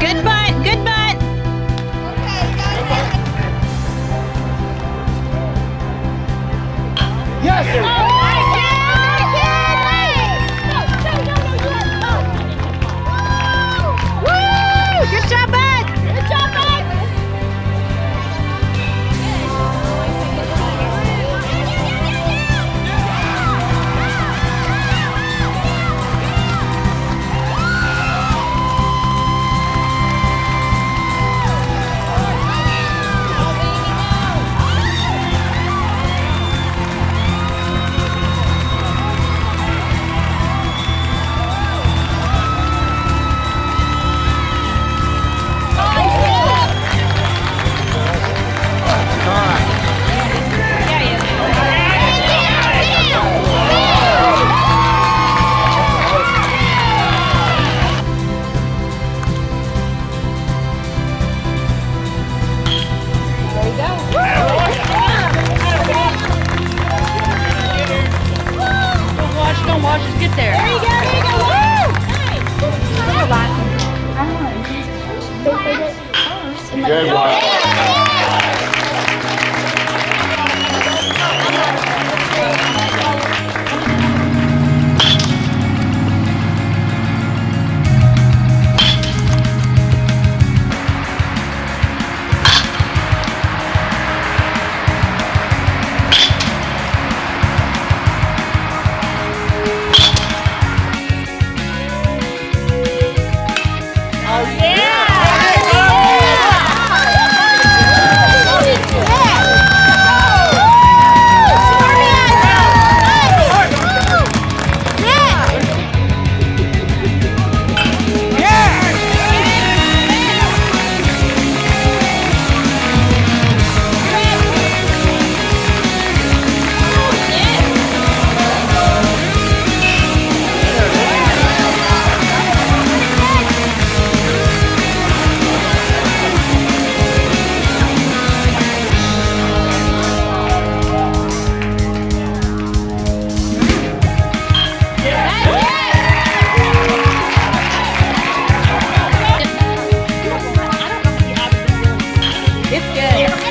Goodbye. There. There you go. There you go. Woo! Nice. Good one. Yeah.